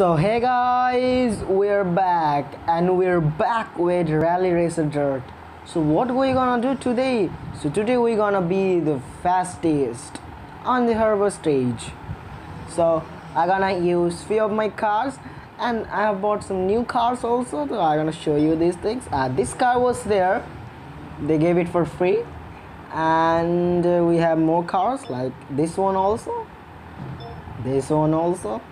So hey guys, we're back and we're back with Rally Racer Dirt. So what we gonna do today? So today we gonna be the fastest on the Harbor stage. So I'm gonna use few of my cars and I have bought some new cars also. So I'm gonna show you these things. Uh, this car was there. They gave it for free. And uh, we have more cars like this one also. This one also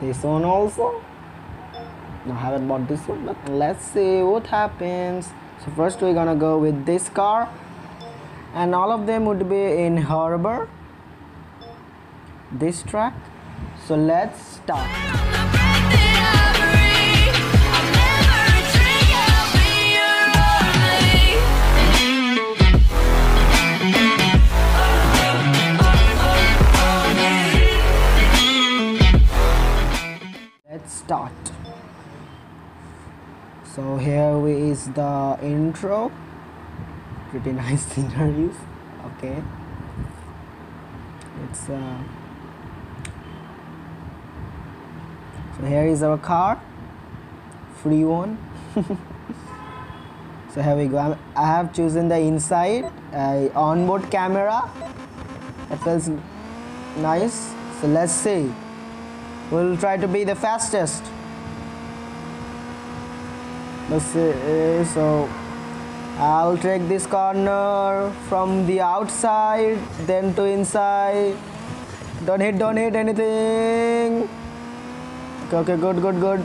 this one also. I haven't bought this one but let's see what happens. So first we're gonna go with this car. And all of them would be in harbor. This track. So let's start start. So here we is the intro. Pretty nice sceneries okay. It's uh so here is our car. Free one. So here we go. I'm, i have chosen the inside. Uh, onboard camera. That feels nice. So let's see we'll try to be the fastest. Let's see so I'll take this corner from the outside then to inside. Don't hit don't hit anything. Okay, okay good good good.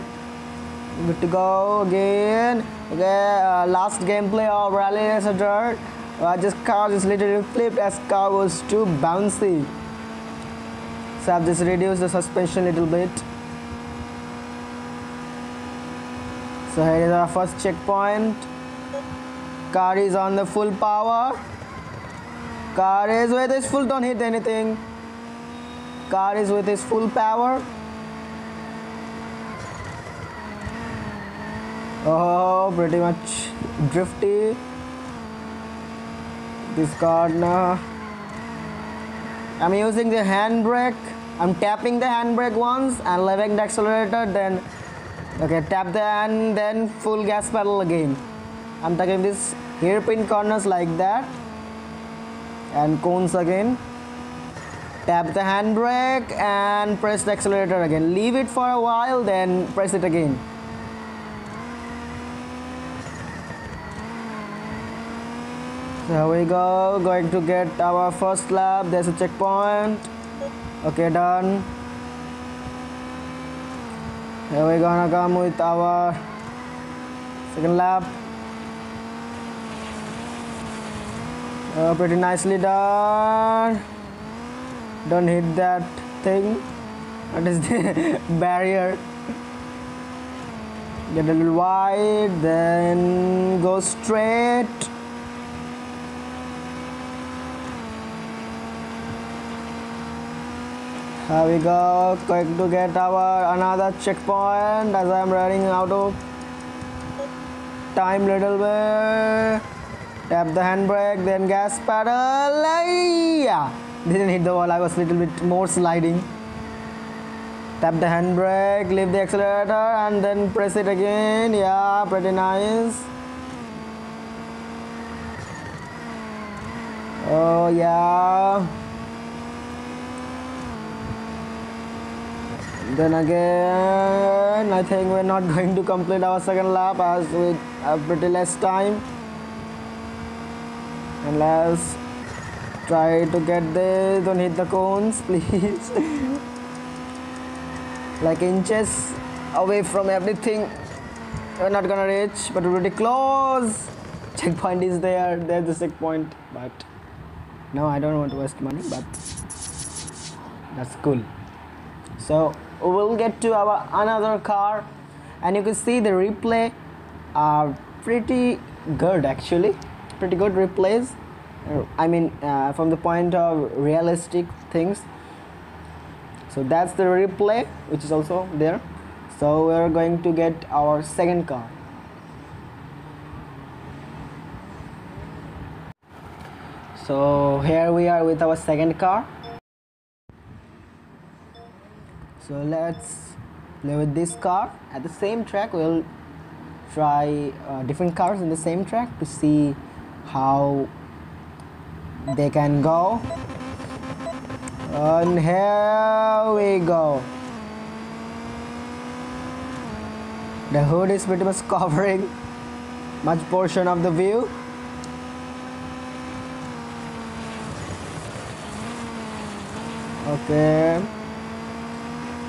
Good to go again. Okay uh, last gameplay of rally racer dirt. Uh, just car just literally flipped as car was too bouncy so I've just reduced the suspension a little bit. So here is our first checkpoint. Car is on the full power. Car is with its full don't hit anything. Car is with its full power. Oh pretty much drifty. This car now I'm using the handbrake I'm tapping the handbrake once and leaving the accelerator then okay tap the hand then full gas pedal again. I'm taking this hairpin corners like that and cones again. Tap the handbrake and press the accelerator again. Leave it for a while then press it again. So we go going to get our first lap. There's a checkpoint okay done. Here we're gonna come with our second lap. Uh, pretty nicely done. Don't hit that thing. What is the barrier? Get a little wide then go straight Here we go, going to get our another checkpoint as I'm running out of time little bit. Tap the handbrake, then gas pedal. Yeah, didn't hit the wall. I was a little bit more sliding. Tap the handbrake, leave the accelerator, and then press it again. Yeah, pretty nice. Oh yeah. Then again I think we're not going to complete our second lap as we have pretty less time. And let's try to get this don't hit the cones please. Like inches away from everything. We're not gonna reach but we're pretty close. Checkpoint is there. There's the checkpoint but no I don't want to waste money but that's cool. So we'll get to our another car and you can see the replay are pretty good actually. Pretty good replays. I mean uh, from the point of realistic things. So that's the replay which is also there. So we're going to get our second car. So here we are with our second car so let's play with this car. At the same track we'll try uh, different cars in the same track to see how they can go. And here we go. The hood is pretty much covering much portion of the view. Okay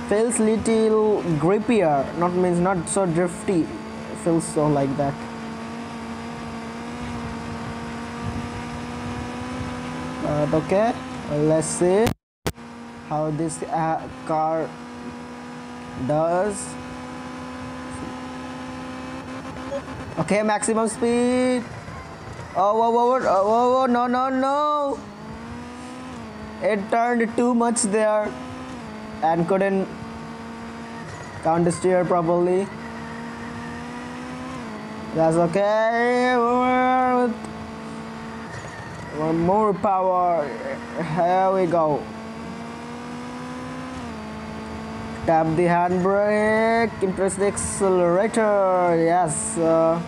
feels little grippier not means not so drifty. Feels so like that. But okay let's see how this uh, car does. Okay maximum speed. Oh whoa whoa whoa, oh, whoa, whoa no no no. It turned too much there and couldn't counter steer properly. That's okay one more power. Here we go. Tap the handbrake press the accelerator yes uh,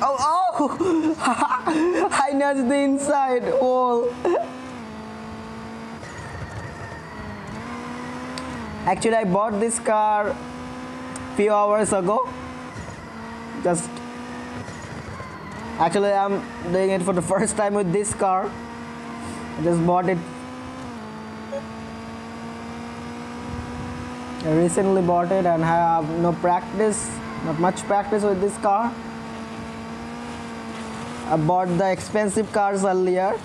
oh oh! I nudged the inside wall actually I bought this car few hours ago. Just actually I'm doing it for the first time with this car. I just bought it. I recently bought it and have no practice not much practice with this car. I bought the expensive cars earlier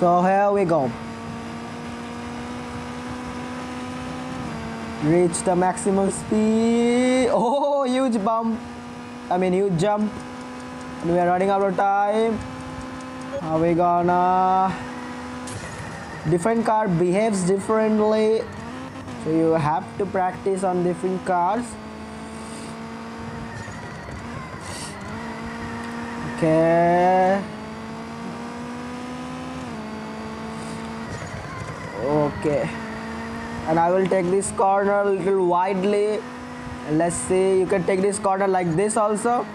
so here we go. Reach the maximum speed. Oh huge bump. I mean huge jump. And we are running out of time. Are we gonna? Different car behaves differently. So you have to practice on different cars. Okay okay. And I will take this corner a little widely. Let's see you can take this corner like this also.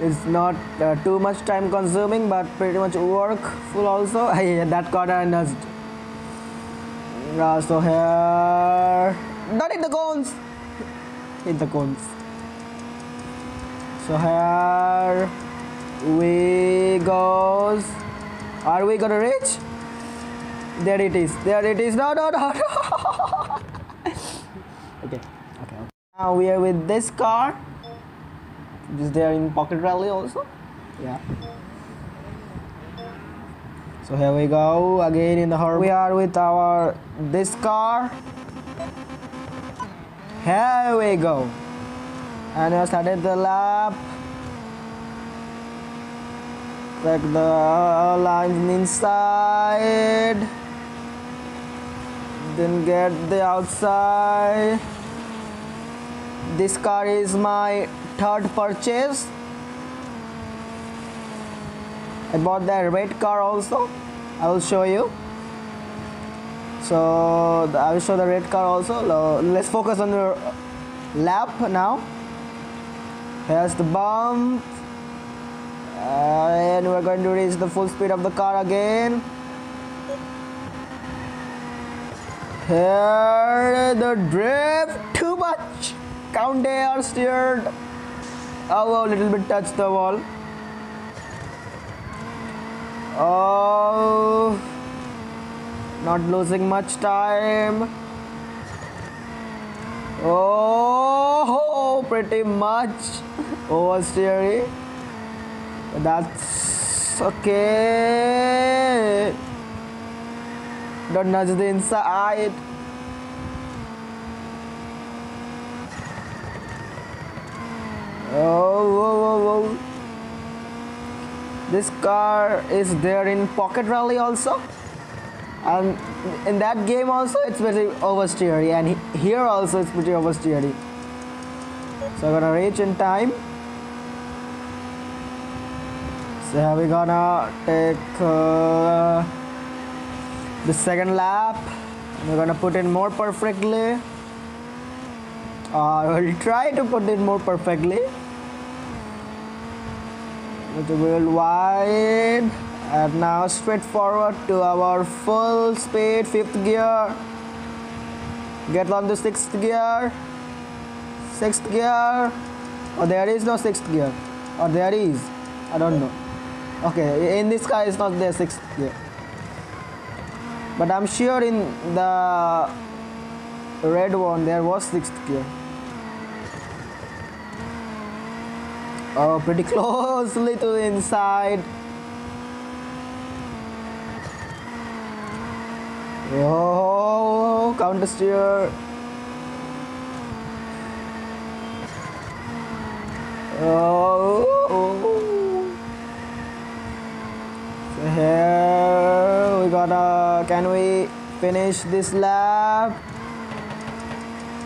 It's not uh, too much time consuming but pretty much workful also. That corner I nudged uh, so here. Not in the cones. In the cones. So here we goes. Are we gonna reach there it is. There it is. No no no, no. okay. okay. Okay now we are with this car. Is there in pocket rally also. Yeah. So here we go again in the harbor. We are with our this car. Here we go. And we started the lap. Check the lines inside then get the outside. This car is my third purchase. I bought that red car also. I will show you. So I will show the red car also. Let's focus on the lap now. Here's the bump. And we're going to reach the full speed of the car again here the drift too much. Counter steered. Oh a little bit touch the wall. Oh not losing much time. Oh pretty much oversteering. That's okay don't nudge the inside. Oh whoa, whoa, whoa. this car is there in pocket rally also. And in that game also it's pretty oversteery. And here also it's pretty oversteery. So I'm gonna reach in time. So we're gonna take uh, the second lap. We're gonna put it more perfectly. Uh, I will try to put it more perfectly. With the wheel wide and now straight forward to our full speed fifth gear. Get on the sixth gear. Sixth gear. Oh, there is no sixth gear. Or there is. I don't know. Okay, in this car it's not there sixth gear. But I'm sure in the red one there was sixth gear. Oh, pretty closely to the inside. Oh, counter steer. Oh. We gotta. Can we finish this lap?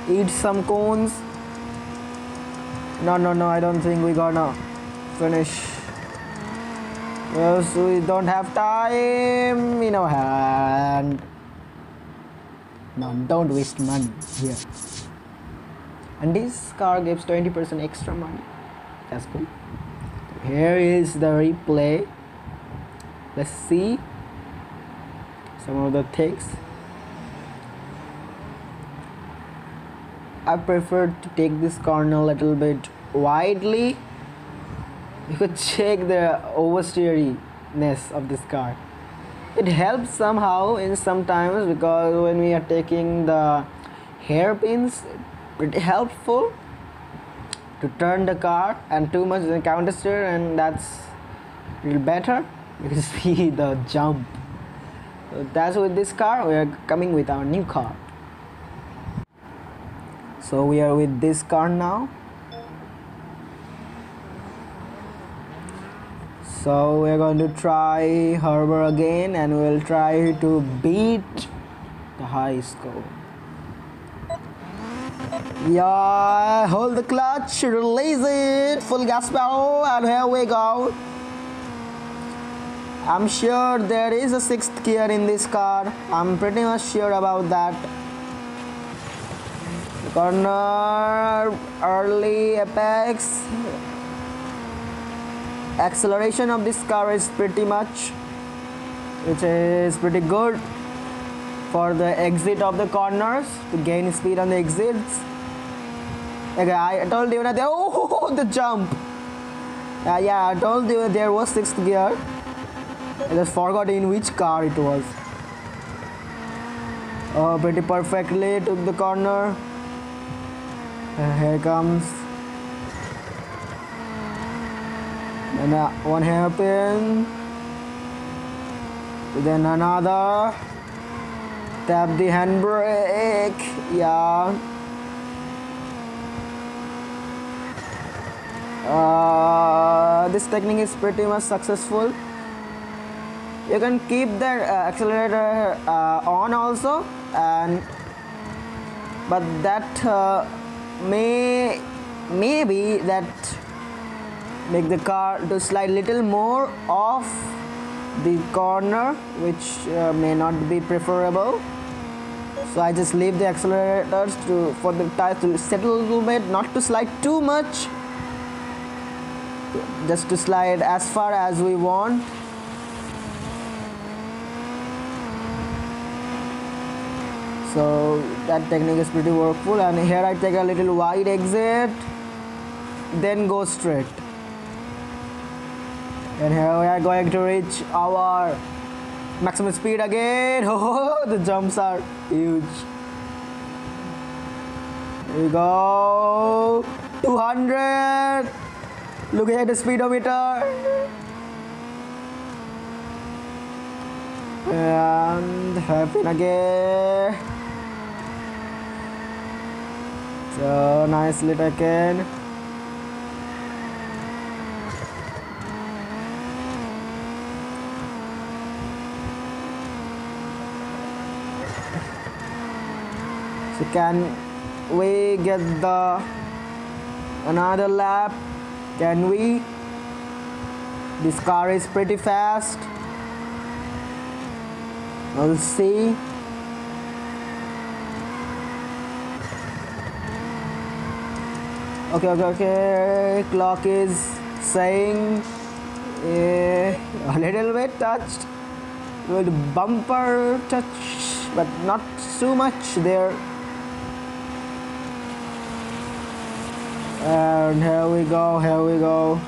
Eat some cones. No, no, no. I don't think we gonna finish. Yes, we don't have time in our hand. No, don't waste money here. And this car gives 20% extra money. That's cool. Here is the replay. Let's see some of the things. I prefer to take this corner a little bit widely. You could check the oversteeriness of this car. It helps somehow in sometimes because when we are taking the hairpins, pretty helpful to turn the car and too much in counter steer and that's little better you can see the jump that's with this car we are coming with our new car. So we are with this car now. So we're going to try harbor again and we'll try to beat the high score yeah hold the clutch release it full gas pedal and here we go I'm sure there is a sixth gear in this car. I'm pretty much sure about that. Corner early apex. Acceleration of this car is pretty much which is pretty good for the exit of the corners to gain speed on the exits. Okay I told you that oh the jump. Uh, yeah I told you there was sixth gear I just forgot in which car it was. Oh pretty perfectly took the corner. Uh, here comes. And uh, one hairpin. Then another. Tap the handbrake. Yeah. Uh, this technique is pretty much successful you can keep the uh, accelerator uh, on also and but that uh, may maybe that make the car to slide little more off the corner which uh, may not be preferable. So I just leave the accelerators to for the tires to settle a little bit not to slide too much. Just to slide as far as we want so that technique is pretty workful. And here I take a little wide exit then go straight. And here we are going to reach our maximum speed again. Oh the jumps are huge. Here we go. 200 looking at the speedometer. And happen again so nicely taken so can we get the another lap can we This car is pretty fast. We'll see. Okay, okay, okay. Clock is saying eh, a little bit touched with bumper touch, but not too much there. And here we go, here we go.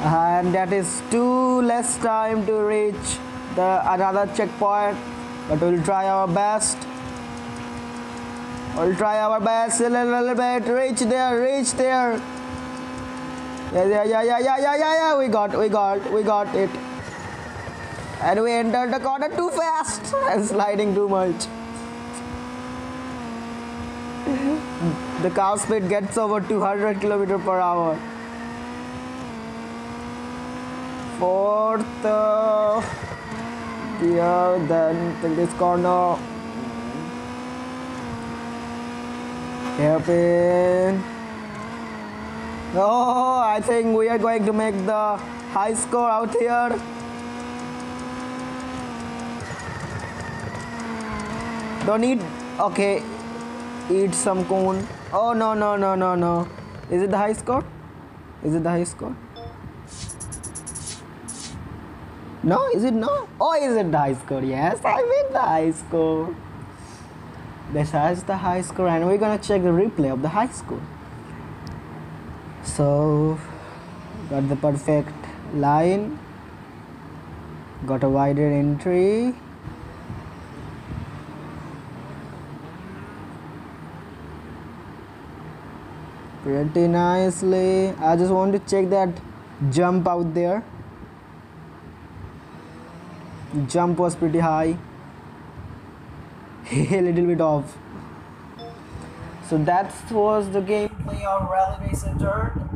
And that is too less time to reach the another checkpoint, but we'll try our best. We'll try our best a little, little bit. Reach there, reach there. Yeah, yeah, yeah, yeah, yeah, yeah, yeah, yeah. We got, we got, we got it. And we entered the corner too fast and sliding too much. the car speed gets over 200 kilometer per hour. Fourth uh, gear, then take this corner. Hairpin. Oh, I think we are going to make the high score out here. Don't eat. Okay, eat some cone. Oh no no no no no. Is it the high score? Is it the high score? No, is it no? Oh, is it the high score? Yes, I made the high score. This is the high score, and we're gonna check the replay of the high score. So, got the perfect line, got a wider entry. Pretty nicely. I just want to check that jump out there. Jump was pretty high. a little bit off. So that was the gameplay of Rally Racer Dirt.